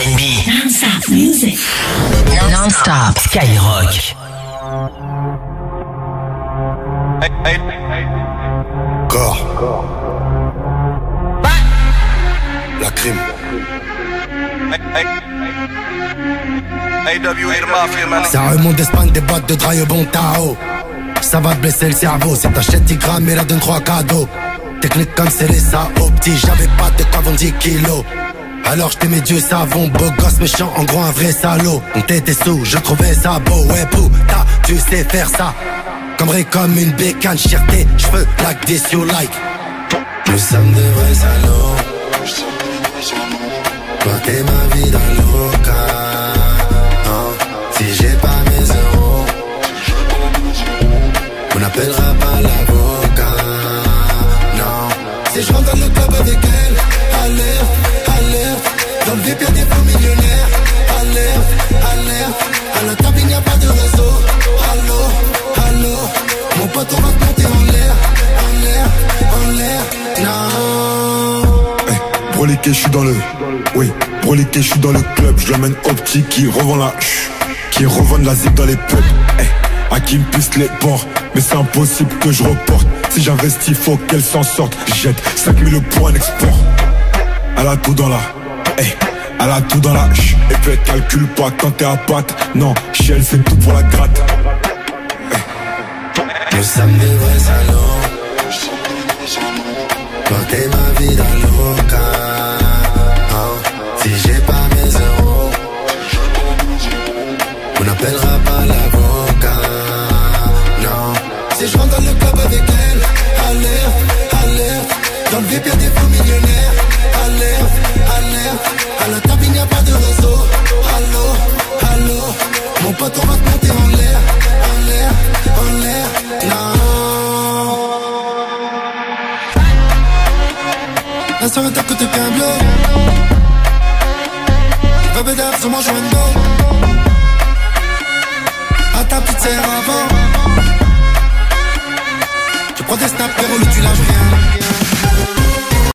R&B. Non-stop music. Non-stop. Skyrock. Corps. La crime. Ça remonte d'Espagne, des boîtes de dry au bon Tao. Ça va te blesser le cerveau si t'achètes 10 grammes et la donne 3 cadeaux. Technique comme c'est les ça au petit, j'avais pas de quoi vendre 10 kilos. Alors j'étais mes dieux savons, beau gosse méchant, en gros un vrai salaud. On t'était sous, je trouvais ça beau, ouais putain, tu sais faire ça. Comme comme une bécane, cherté, cheveux like this you like. Nous sommes de vrais salauds. Toi t'es ma vie dans l'oca. Hein, Si j'ai pas Broliqué, je suis dans le. Oui, broliqué, je suis dans le club. Je l'amène optique qui revend la. Qui revend la zip dans les pubs. Eh, à qui me pisse les ports. Mais c'est impossible que je reporte. Si j'investis, faut qu'elle s'en sorte. Jette 5000 pour un export. Elle a tout dans la. Eh, elle a tout dans la. Et puis elle calcule pas quand t'es à patte. Non, chez elle, c'est tout pour la gratte. Nous sommes des vrais. Toi t'es ma vie dans l'oca. Dans le VIP des faux millionnaires, alerte, alerte. À la table il n'y a pas de réseau. Allô, allô. Mon pote on va te monter en l'air, en l'air, en l'air. Non. La soirée t'a coûté qu'un bleu Va bédard sur mon joint À ta petite sœur avant Je prends des snaps, le tu lâches rien